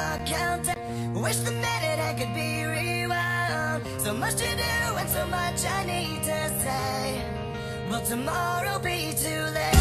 clock countdown. Wish the minute I could be rewound. So much to do and so much I need to say. Will tomorrow be too late?